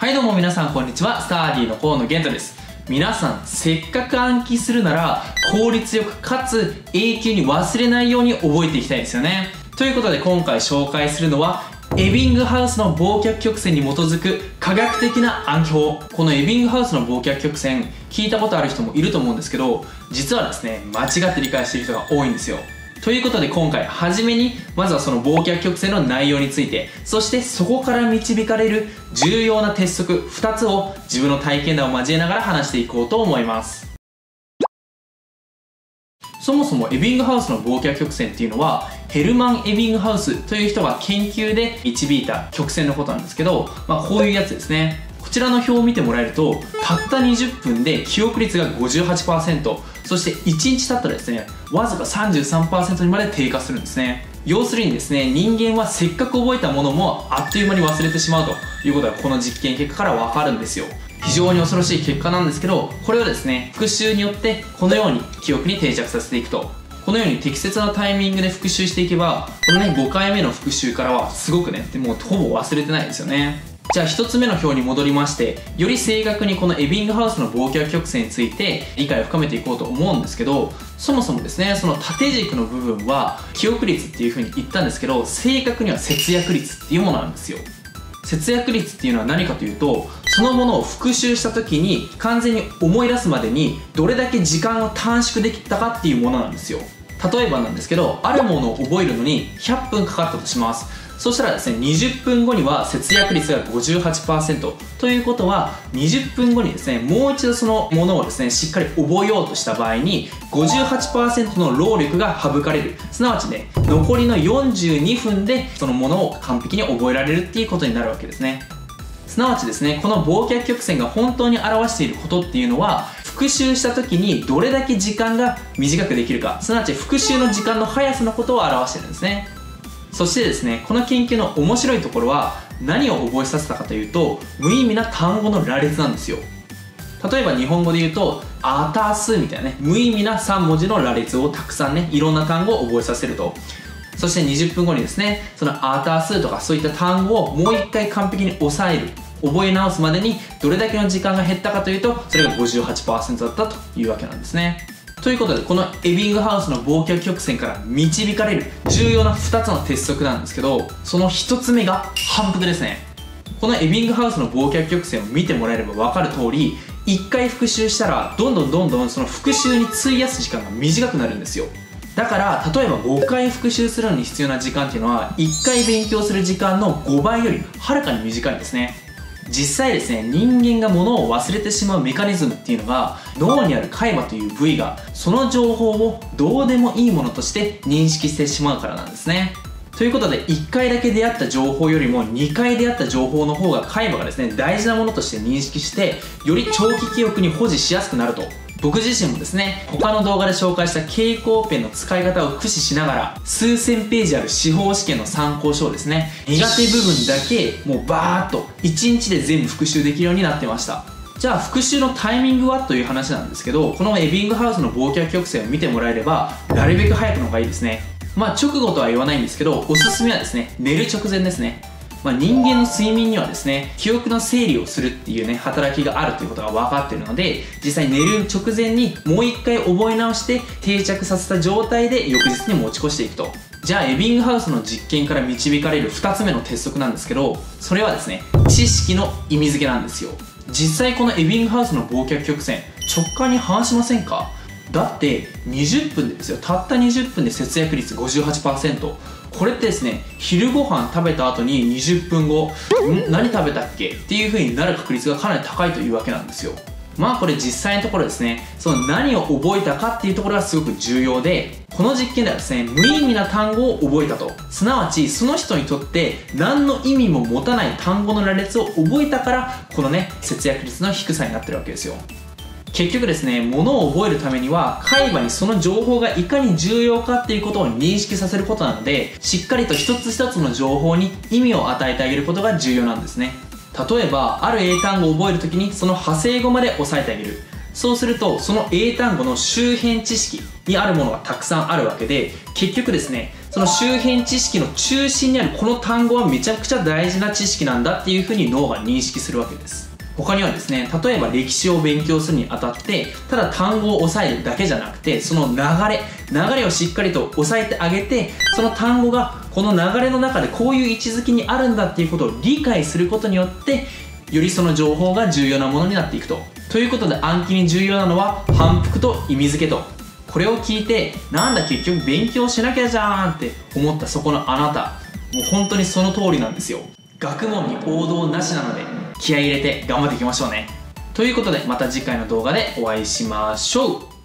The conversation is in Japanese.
はいどうも皆さんこんにちは。スターディーの河野健太です。皆さんせっかく暗記するなら効率よくかつ永久に忘れないように覚えていきたいですよね。ということで今回紹介するのはエビングハウスの忘却曲線に基づく科学的な暗記法。このエビングハウスの忘却曲線聞いたことある人もいると思うんですけど実はですね間違って理解している人が多いんですよ。ということで今回初めにまずはその忘却曲線の内容についてそしてそこから導かれる重要な鉄則2つを自分の体験談を交えながら話していこうと思います。そもそもエビングハウスの忘却曲線っていうのはヘルマン・エビングハウスという人が研究で導いた曲線のことなんですけど、まあ、こういうやつですね。こちらの表を見てもらえるとたった20分で記憶率が58%そして1日経ったらですねわずか33%にまで低下するんですね。要するにですね人間はせっかく覚えたものもあっという間に忘れてしまうということがこの実験結果からわかるんですよ。非常に恐ろしい結果なんですけどこれをですね復習によってこのように記憶に定着させていくと。このように適切なタイミングで復習していけばこのね5回目の復習からはすごくねもうほぼ忘れてないですよね。じゃあ1つ目の表に戻りましてより正確にこのエビングハウスの忘却曲線について理解を深めていこうと思うんですけどそもそもですねその縦軸の部分は記憶率っていう風に言ったんですけど正確には節約率っていうものなんですよ。節約率っていうのは何かというとそのものを復習した時に完全に思い出すまでにどれだけ時間を短縮できたかっていうものなんですよ。例えばなんですけどあるものを覚えるのに100分かかったとします。そしたらですね20分後には節約率が58%ということは20分後にですねもう一度そのものをですねしっかり覚えようとした場合に58%の労力が省かれる。すなわちね残りの42分でそのものを完璧に覚えられるっていうことになるわけですね。すなわちですねこの忘却曲線が本当に表していることっていうのは復習した時にどれだけ時間が短くできるか。すなわち復習の時間の速さのことを表してるんですね。そしてですねこの研究の面白いところは何を覚えさせたかというと無意味な単語の羅列なんですよ。例えば日本語で言うと「あたす」みたいなね無意味な3文字の羅列をたくさんねいろんな単語を覚えさせると。そして20分後にですねその「あたす」とかそういった単語をもう一回完璧に抑える覚え直すまでにどれだけの時間が減ったかというとそれが58%だったというわけなんですね。ということでこのエビングハウスの忘却曲線から導かれる重要な2つの鉄則なんですけどその1つ目が反復ですね。このエビングハウスの忘却曲線を見てもらえれば分かる通り1回復習したらどんどんどんどんその復習に費やす時間が短くなるんですよ。だから例えば5回復習するのに必要な時間っていうのは1回勉強する時間の5倍よりはるかに短いんですね。実際ですね人間が物を忘れてしまうメカニズムっていうのが脳にある海馬という部位がその情報をどうでもいいものとして認識してしまうからなんですね。ということで1回だけ出会った情報よりも2回出会った情報の方が海馬がですね大事なものとして認識してより長期記憶に保持しやすくなると。僕自身もですね他の動画で紹介した蛍光ペンの使い方を駆使しながら数千ページある司法試験の参考書をですね苦手部分だけもうバーッと1日で全部復習できるようになってました。じゃあ復習のタイミングはという話なんですけどこのエビングハウスの忘却曲線を見てもらえればなるべく早くの方がいいですね。まあ直後とは言わないんですけどおすすめはですね寝る直前ですね。まあ、人間の睡眠にはですね記憶の整理をするっていうね働きがあるということが分かっているので実際寝る直前にもう一回覚え直して定着させた状態で翌日に持ち越していくと。じゃあエビングハウスの実験から導かれる2つ目の鉄則なんですけどそれはですね知識の意味付けなんですよ。実際このエビングハウスの忘却曲線直感に反しませんか？だって20分ですよ。たった20分で節約率58%これってですね昼ご飯食べた後に20分後ん？何食べたっけ？っていう風になる確率がかなり高いというわけなんですよ。まあこれ実際のところですね。その何を覚えたかっていうところがすごく重要でこの実験ではですね無意味な単語を覚えたと。すなわちその人にとって何の意味も持たない単語の羅列を覚えたからこのね節約率の低さになってるわけですよ。結局ですね物を覚えるためには海馬にその情報がいかに重要かっていうことを認識させることなのでしっかりと一つ一つの情報に意味を与えてあげることが重要なんですね。例えばある英単語を覚える時にその派生語まで押さえてあげる。そうするとその英単語の周辺知識にあるものがたくさんあるわけで結局ですねその周辺知識の中心にあるこの単語はめちゃくちゃ大事な知識なんだっていうふうに脳が認識するわけです。他にはですね例えば歴史を勉強するにあたってただ単語を押さえるだけじゃなくてその流れ流れをしっかりと押さえてあげてその単語がこの流れの中でこういう位置づけにあるんだっていうことを理解することによってよりその情報が重要なものになっていくと。ということで暗記に重要なのは反復と意味付けと。これを聞いてなんだ結局勉強しなきゃじゃんって思ったそこのあなた。もう本当にその通りなんですよ。学問に王道なしなので気合入れて頑張っていきましょうね。ということでまた次回の動画でお会いしましょう。